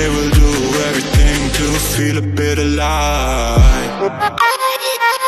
They will do everything to feel a bit alive.